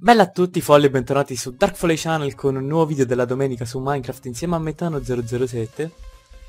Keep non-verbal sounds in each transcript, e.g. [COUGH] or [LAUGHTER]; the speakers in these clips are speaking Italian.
Bella a tutti folli e bentornati su Dark Folly Channel con un nuovo video della domenica su Minecraft insieme a Metano 007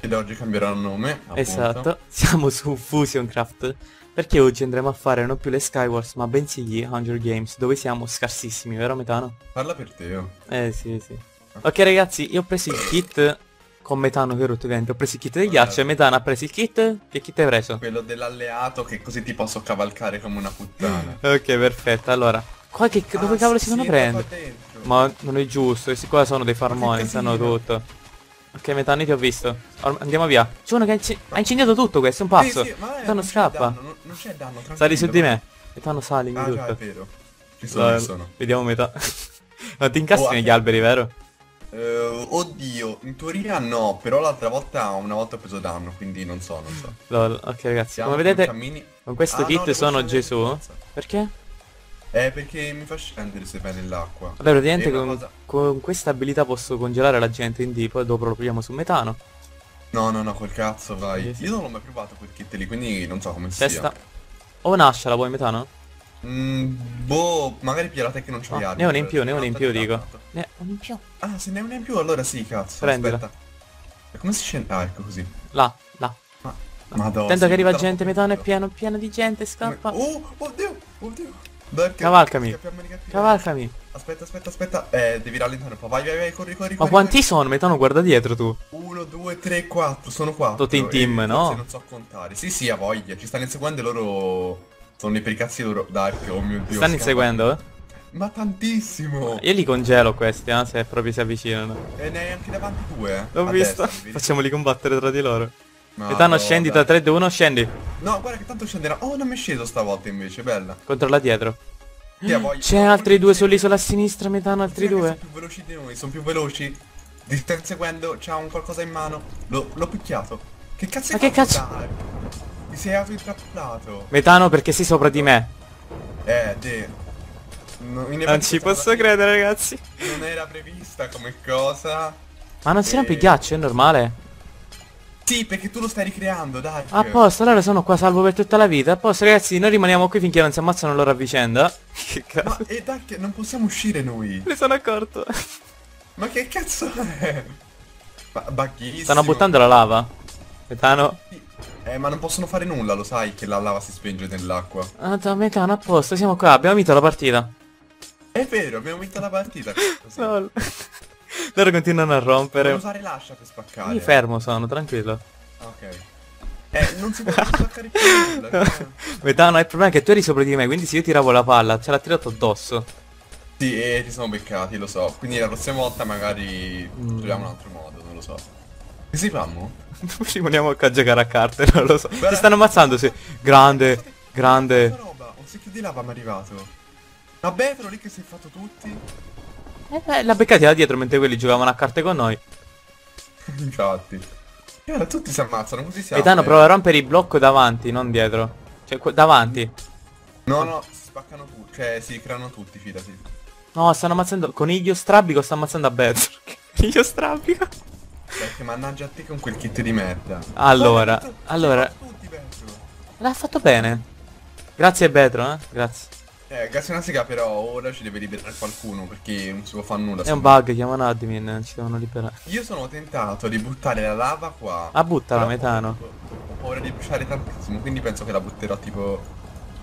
Ed oggi cambierà nome, appunto. Esatto, [LAUGHS] siamo su Fusioncraft Perché oggi andremo a fare non più le Skywars ma bensì gli Hunger Games Dove siamo scarsissimi, vero Metano? Parla per te, oh. Eh sì sì Ok ragazzi, io ho preso il kit con Metano che ho rotto i denti Ho preso il kit del ghiaccio e Metano ha preso il kit Che kit hai preso? Quello dell'alleato che così ti posso cavalcare come una puttana. Ok perfetto, allora Qua che, dove Ah, cavolo si sì, sono entra prendere? Ma non è giusto, questi qua sono dei farmoni, sanno tutto. Ok, metà ti ho visto. Or- andiamo via. C'è uno che ha, inci- ha incendiato tutto questo, è un pazzo. Sì, sì, ma eh, Metano non scappa. danno, non, c'è danno. Sali su di me. Metano salimi Ah già, è tutto. vero. Ci sono, Dai, ci sono. Vediamo metà. [LAUGHS] Ma ti incastri Oh, negli ah, alberi, vero? Eh, oddio, in teoria no, però l'altra volta, una volta ho preso danno, quindi non so, non so. Lol. Ok ragazzi, Siamo come vedete cammini- con questo Ah, no, kit devo sono Gesù. Perché? Eh, perché mi fa scendere se vai nell'acqua. Vabbè, praticamente con, cosa- con questa abilità posso congelare la gente, quindi poi dopo lo proviamo su metano. No, no, no, col cazzo, vai. Sì, sì. Io non l'ho mai provato quel kit lì, quindi non so come Testa. sia. O nasce la vuoi metano? Mm, boh, magari te che non No, armi. ne ho una in più, ne ho una in più, dico. Ne ho una in più. Ah, se ne hai una in più, allora sì, cazzo. Prendila. Aspetta. E come si scende? Ah, ecco così. Là, là. Ma... Madonna. Attento che arriva gente, metano è pieno, pieno di gente, scappa. Oh, oddio, oddio. Dai, che- Cavalcami. scappiamo. Cavalcami. Aspetta, aspetta, aspetta. Eh, devi rallentare un po'. Vai, vai, vai, corri, corri, Ma corri. quanti sono? Metano guarda dietro tu. 1, 2, 3, 4. Sono 4. Tutti in team, no? non so contare. Sì, sì, ha voglia. Ci stanno inseguendo loro... Sono i cazzi loro. Dark, oh mio dio. Stanno inseguendo? eh? Ma tantissimo. Io li congelo questi, eh, se proprio si avvicinano. E ne hai anche davanti due, eh. L'ho visto. destra? Facciamoli combattere tra di loro. No, Metano no, scendi dai. tra 3, 2, 1, scendi. No, guarda che tanto scenderà. Oh, non mi è sceso stavolta invece, bella. Controlla dietro. C'è altri due sull'isola a sinistra, metano altri due. Sono più veloci di noi, sono più veloci. Ti sta inseguendo, c'ha un qualcosa in mano. L'ho l'ho picchiato. Che cazzo Ma che cazzo? Ti sei autointrappolato. Metano perché sei sopra di me. Eh, de. Non effetti ci posso credere, ragazzi. Non era prevista come cosa. Ma non si rompe il Eh. ghiaccio, è normale. Sì, perché tu lo stai ricreando, dai. A posto, allora sono qua salvo per tutta la vita. A posto, ragazzi, noi rimaniamo qui finché non si ammazzano loro a vicenda. [LAUGHS] Che Ma cazzo. e Dark, non possiamo uscire noi. Ne sono accorto. Ma che cazzo è? Ma buggissimo. Stanno buttando la lava. Metano. Eh, ma non possono fare nulla, lo sai che la lava si spenge nell'acqua. Ah, da metano, a posto, siamo qua, abbiamo vinto la partita. È vero, abbiamo vinto la partita. [LAUGHS] No. Loro continuano a rompere. usare l'ascia per spaccare. Io fermo sono, tranquillo. Ok. Eh, non si può spaccare più nulla. no? Il problema è che tu eri sopra di me, quindi se io tiravo la palla, ce l'ha tirato addosso. Sì, e ti sono beccati, lo so. Quindi la prossima volta magari Mm. troviamo un altro modo, non lo so. Che si fanno? Rimaniamo qua a giocare a carte, non lo so. Guarda- Si stanno ammazzando, sì. Grande, grande. roba, un secchio di lava mi è arrivato. Vabbè, però lì che si è fatto tutti. Eh, beh, l'ha beccati da dietro mentre quelli giocavano a carte con noi. Infatti. E ora tutti si ammazzano, così siamo. Metano eh. prova a rompere il blocco davanti, non dietro. Cioè, davanti. No, no, si spaccano tutti. Cioè, si creano tutti, fidati. No, stanno ammazzando. Coniglio strabico sta ammazzando a Bedrock. Coniglio [LAUGHS] strabico. Perché mannaggia a te con quel kit di merda. Allora, allora-. L'ha fatto bene. Grazie Bedro, eh. Grazie. Eh, grazie una sega però ora ci deve liberare qualcuno perché non si può fare nulla. È un bug, chiamano admin, ci devono liberare. Io sono tentato di buttare la lava qua. Ah, buttala, però Metano. Ho ho paura di bruciare tantissimo, quindi penso che la butterò tipo...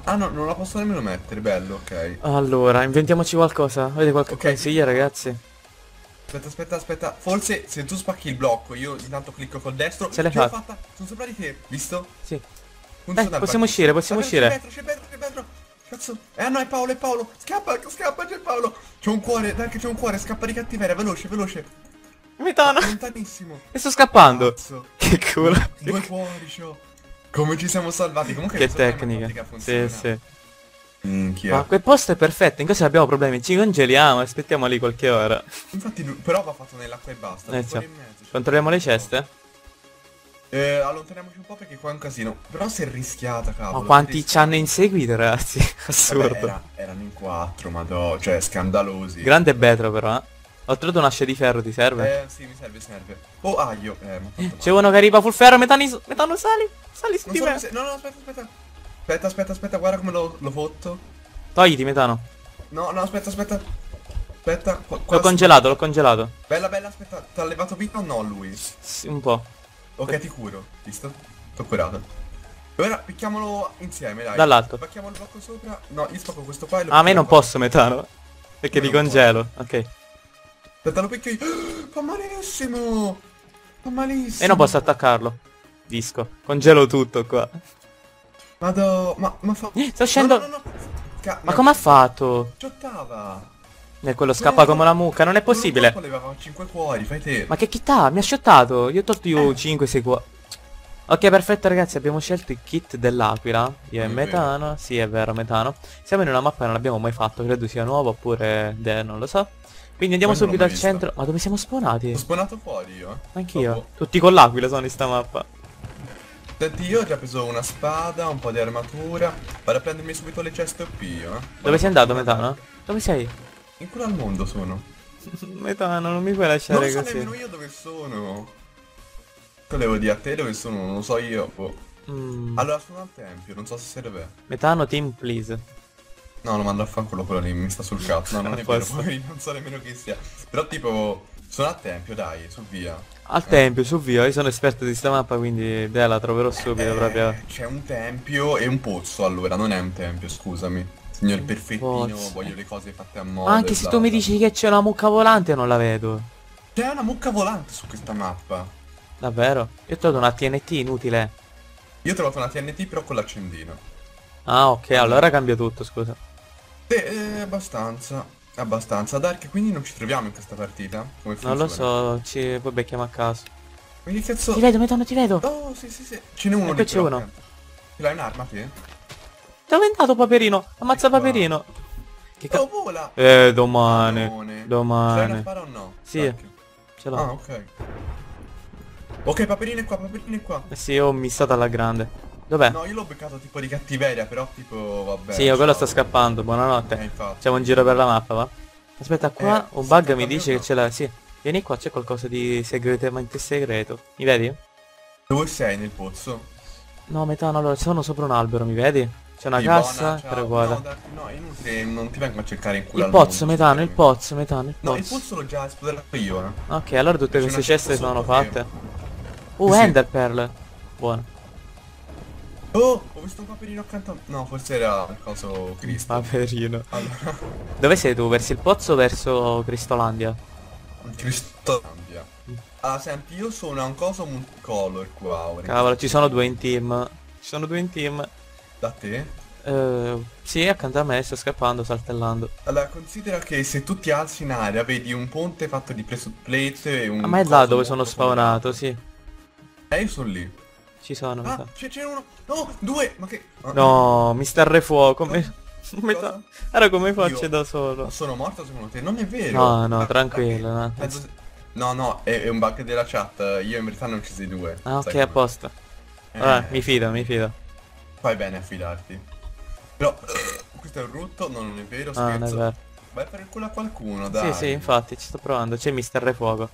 Ah no, non la posso nemmeno mettere, bello, ok. Allora, inventiamoci qualcosa. Avete qualche Ok. consiglio, ragazzi? Aspetta, aspetta, aspetta. Forse se tu spacchi il blocco, io intanto clicco col destro. Ce l'hai fatta. Sono sopra di te, visto? Sì. Funziona Eh, possiamo uscire, possiamo uscire. Cazzo. Eh no, è Paolo, è Paolo. Scappa, scappa, c'è Paolo. C'è un cuore, dai che c'è un cuore, scappa di cattiveria, veloce, veloce. Metano. Lontanissimo. E sto scappando. Cazzo. Che culo. Due cuori, c'ho. Come ci siamo salvati? Comunque Che tecnica. Sì, sì. Minchia. Ma quel posto è perfetto, in caso abbiamo problemi ci congeliamo, aspettiamo lì qualche ora. Infatti, però va fatto nell'acqua e basta. Eh, c'è Controlliamo le ceste? Eh, allontaniamoci un po' perché qua è un casino. Però si è rischiata, cavolo. Ma quanti ci hanno inseguito, ragazzi? [LAUGHS] Vabbè, Assurdo. era- erano in quattro, madò. Cioè, scandalosi. Grande Betro però, eh. Ho trovato un'ascia di ferro, ti serve? Eh, sì, mi serve, serve. Oh, aglio. Eh, ha fatto C'è uno che arriva full ferro, metano, metano sali, sali su Non di so me. come se- No, no, aspetta, aspetta. Aspetta, aspetta, aspetta, guarda come l'ho l'ho fotto. Togliti metano. No, no, aspetta, aspetta. Aspetta. L'ho congelato, l'ho congelato. Bella, bella, aspetta. Ti ha levato vita o no lui? Sì, un po'. Ok, ti curo. Visto? T'ho curato. Ora picchiamolo insieme, dai. Dall'alto. Spacchiamo il blocco sopra. No, io spacco questo qua e lo Ah, a me non posso metano. Perché non congelo. Ok. Aspetta, lo picchio io. [GASPS] Fa malissimo. Fa malissimo. E non posso attaccarlo. Disco. Congelo tutto qua. Vado. Ma, ma fa... [GASPS] Sto scendo- No, no, no, Ma come ha fatto? Ciottava. E quello scappa come una mucca, non è possibile. Poi aveva 5 cuori. Ma che chità, mi ha shottato. Io ho tolto io Eh. 5 6 qua. Ok, perfetto ragazzi, abbiamo scelto il kit dell'aquila. Io e metano. Sì, è vero, metano. Siamo in una mappa che non abbiamo mai fatto, credo sia nuova oppure de, non lo so. Quindi andiamo non subito al vista. centro. Ma dove siamo spawnati? Ho spawnato fuori io. Anch'io. Dopo- Tutti con l'aquila sono in sta mappa. Senti, io ho già preso una spada, un po' di armatura. Vado a prendermi subito le ceste OP io, eh. Dove sei andato, metano? Dove sei? In culo al mondo sono. metano, non mi puoi Non lasciare lo so così. nemmeno io dove sono. Volevo dire a te dove sono, non lo so io. boh. Mm. Allora sono al tempio, non so se serve. Metano team please. No, lo mando a fanculo quello lì, mi sta sul cazzo. No, non è vero, poi non so nemmeno chi sia. Però tipo, sono al tempio, dai, su via. Al tempio, su via, io sono esperto di sta mappa quindi dai, la troverò subito Eh, proprio. C'è un tempio e un pozzo allora, non è un tempio, scusami. Signor perfettino, pozzo. voglio le cose fatte a modo. Anche e se tu mi dici che c'è una mucca volante non la vedo. C'è una mucca volante su questa mappa. Davvero? Io ho trovato una TNT inutile. Io ho trovato una TNT però con l'accendino. Ah ok, allora cambia tutto, scusa. Sì, eh, abbastanza. Abbastanza. Dark, quindi non ci troviamo in questa partita? Come Non lo so, ci poi becchiamo a caso. Quindi cazzo... Ti vedo, metano, ti vedo. Oh, sì, sì, sì. Ce n'è uno Ecco, lì c'è uno. Ce l'hai un'arma te? Dove è andato Paperino? Ammazza Qua. Paperino. Che Oh, cazzo? vola! Eh, domani. Una Domani. spara o no? Sì. Dark. Ce l'ho. Ah, ok. Ok, Paperino è qua, Paperino è qua. Eh sì, ho missato alla grande. Dov'è? No, io l'ho beccato tipo di cattiveria, però tipo, vabbè. sì, io quello sta scappando, Eh, buonanotte. infatti. Facciamo un giro per la mappa, va? Aspetta, qua Eh, un bug mi dice che ce l'ha. Sì. Vieni qua, c'è qualcosa di segretamente segreto. Mi vedi? Dove sei nel pozzo? No, metano, allora sono sopra un albero, mi vedi? C'è una cassa, però guarda. No, Dark, no, è inutile, non ti vengo a cercare in culo il pozzo, metano, il pozzo, metano, il No, il pozzo. pozzo l'ho già esplorato io, eh. Ok, allora tutte queste ceste sono fatte. Uh, Sì, sì. Ender Pearl. Buono. Oh, ho visto un paperino accanto a... No, forse era il coso Cristo. Paperino. Allora, Dove sei tu? Verso il pozzo o verso Cristolandia? Cristo cambia. Ah, senti, io sono a un coso multicolor qua ora. Cavolo, ci sono due in team. Ci sono due in team. Da te? Eh, sì, accanto a me sto scappando, saltellando. Allora, considera che se tu ti alzi in aria vedi un ponte fatto di pressure plate e un... Ah, ma è là dove sono spawnato, sì. Eh, io sono lì. Ci sono, mi Ah, c'è uno! No, due! Ma che... ah, No, Mister Re Fuoco. me- Cosa? metà- Era come faccio Io- da Ma solo. sono morto secondo te? Non è vero! No, no, Ah, tranquillo, ok. no. Penso- No, no, è, è un bug della chat. Io in verità non ci sei due. Ah, ok, sai a come. posto. Eh, Allora, mi fido, mi fido. Fai bene a fidarti. Però, questo è un rutto, no, non è vero, Ah, non è scherzo. vero. Vai fare il culo a qualcuno, dai. Sì, sì, infatti, ci sto provando. C'è Mister Re Fuoco.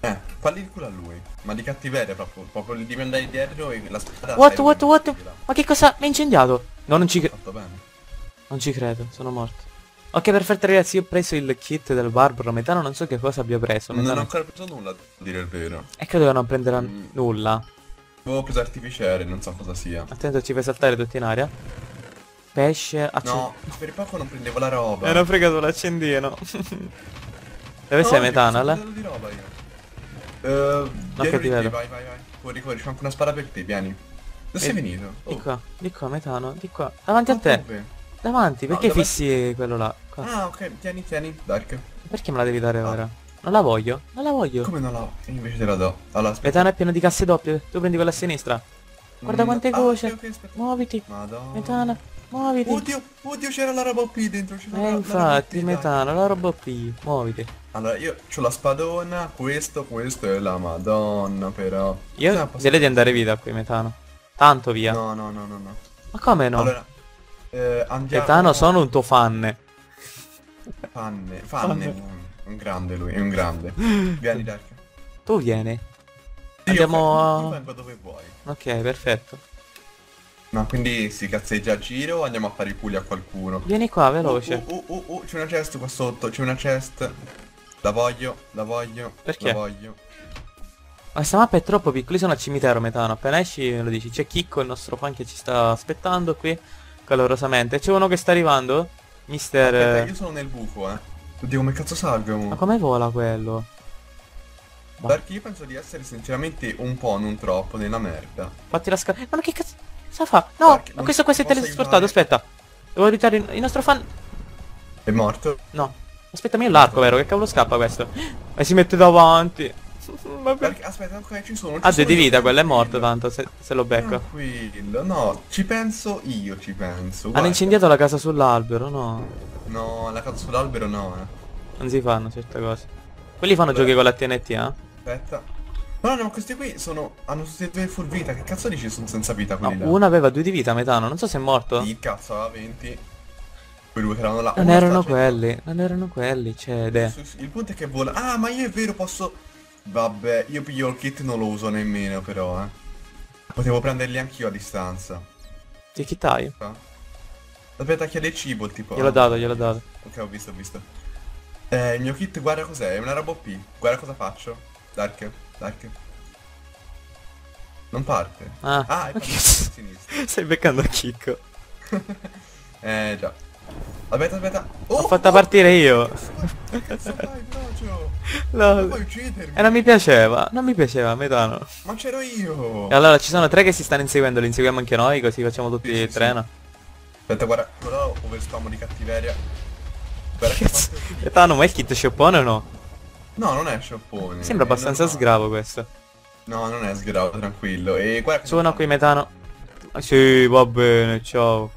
Eh, falli il culo a lui. Ma di cattiveria proprio. Proprio devi andare dietro e la spada... What, what, what? metterla. Ma che cosa? Mi ha incendiato. No, non ci credo. Non ci credo, sono morto. Ok, perfetto ragazzi, io ho preso il kit del barbaro metano, non so che cosa abbia preso. Non ho Metano... ancora preso nulla, a dire il vero. E credo che non prenderà Mm. nulla. Avevo preso artificiere, non so cosa sia. Attento, ci fai saltare tutti in aria. Pesce, accendino. No, per poco non prendevo la roba. Hanno fregato l'accendino. [LAUGHS] Dove sei No, metana, ho là? preso di roba io. Eh, dietro che di ti vedo. Vai, vai, vai. Corri, corri, c'ho anche una spada per te, vieni. Dove sei Eh, venuto? Di Oh. qua, di qua, metano, di qua. Davanti a Ma te. dove? Davanti, No, perché davanti- fissi quello là? Qua. Ah, ok, tieni, tieni, Dark. Perché me la devi dare Ah. ora? Non la voglio, non la voglio. Come non l'ho? E invece te la do. Allora, aspetta. Metano è pieno di casse doppie, tu prendi quella a sinistra. Guarda Mm, quante ah, cose. ok, ok, aspetta. Muoviti, Madonna. metana, muoviti. Oddio, oddio, c'era la roba qui dentro. la- Eh la infatti, roba qui, dai. metano, la roba qui, muoviti. Allora, io ho la spadona, questo, questo e la madonna, però. Io Ah, direi di andare via da qui, metano. Tanto via. No, no, no, no, no. Ma come no? Allora, eh, andiamo... Metano, sono un tuo fan. Fanne, fanne. Fanne. Un, grande lui, è un grande. Vieni, Dark. Tu vieni. Andiamo a- dove vuoi. Ok, perfetto. No, quindi si cazzeggia a giro o andiamo a fare i puli a qualcuno? Vieni qua, veloce. Uh, uh, uh, uh, c'è una chest qua sotto, c'è una chest. La voglio, la voglio. Perché? La voglio. Ma questa mappa è troppo piccola, sono al cimitero metano, appena esci me lo dici, c'è Chicco, il nostro fan che ci sta aspettando qui, calorosamente. C'è uno che sta arrivando? Mister... Aspetta, io sono nel buco, eh. Oddio, come cazzo salgo? Ma come vola quello? Perché io penso di essere sinceramente un po', non troppo, nella merda. Fatti la scala... Ma che cazzo... Cosa fa? No! Perché Ma questo qua si è teletrasportato, aspetta. Devo aiutare il, il nostro fan... È morto? No. Aspettami l'arco, vero? Che cavolo scappa questo? E si mette davanti. Vabbè. Perché, aspetta, ok, ci sono. ci Ha due sono di vita, quello è morto tanto, se, se lo becco. Tranquillo, no, ci penso io, ci penso. Hanno Guarda. incendiato la casa sull'albero, no? No, la cazzo sull'albero no, eh. Non si fanno certe cose. Quelli fanno giochi con la TNT, eh? Aspetta. No, no, ma questi qui sono... Hanno tutti e due full vita, che cazzo dici sono senza vita No, quelli là? uno aveva due di vita, metano, non so se è morto. Sì, cazzo, aveva 20. Quei due che erano là. Non Uno erano quelli, non erano quelli, su- Il punto è che vola... Ah, ma io è vero, posso... Vabbè, io piglio il kit non lo uso nemmeno però, eh. Potevo prenderli anch'io a distanza. Ti chittai? Ah. Aspetta, chiede cibo il tipo. Gliel'ho ah. dato, gliel'ho dato. Ok, ho visto, ho visto. Eh, il mio kit, guarda cos'è, è una roba OP. Guarda cosa faccio. Dark, Dark. Non parte. Ah, Ah, è [LAUGHS] partito che a sinistra. Stai beccando Chicco. [LAUGHS] Eh, già. Aspetta, aspetta. Oh, L'ho fatta partire io. Che cazzo fai, Brocio? No. Non puoi uccidermi. E non mi piaceva, non mi piaceva, metano. Ma c'ero io. E allora ci sono tre che si stanno inseguendo, li inseguiamo anche noi, così facciamo tutti Sì, sì, il sì. treno. Aspetta, guarda, guarda overspam di cattiveria. Guarda che Cazzo. quanto- Metano, ma il kit sciopone o no? No, non è scioppone. Sembra è abbastanza normale. sgravo questo. No, non è sgravo, tranquillo. E guarda che- Su uno qui, metano. Ah, sì, va bene, ciao.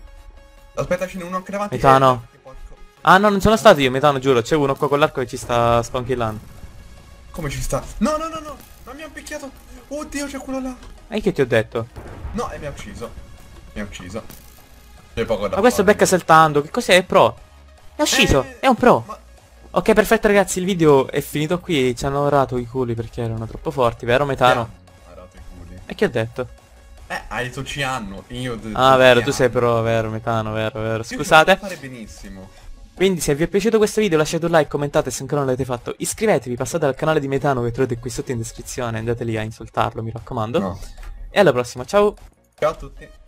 Aspetta, ce n'è uno anche davanti. Metano. Eh, Ah no, non sono stato io, metano, giuro. C'è uno qua con l'arco che ci sta spankillando. Come ci sta? No, no, no, no. Ma mi ha picchiato. Oddio, c'è quello là. E che ti ho detto? No, e mi ha ucciso. Mi ha ucciso. C'è poco da Ma questo fare. becca saltando, che cos'è? È pro. È uscito, Eh, è un pro. Ma... Ok, perfetto ragazzi, il video è finito qui. Ci hanno orato i culi perché erano troppo forti, vero metano? Ha dato i culi. E che ho detto? Eh, hai detto ci hanno. Io Ah, vero, tu sei pro, vero, metano, vero, vero. Scusate. fare benissimo. Quindi se vi è piaciuto questo video lasciate un like, commentate se ancora non l'avete fatto, iscrivetevi, passate al canale di Metano che trovate qui sotto in descrizione, andate lì a insultarlo, mi raccomando. No. E alla prossima, ciao! Ciao a tutti.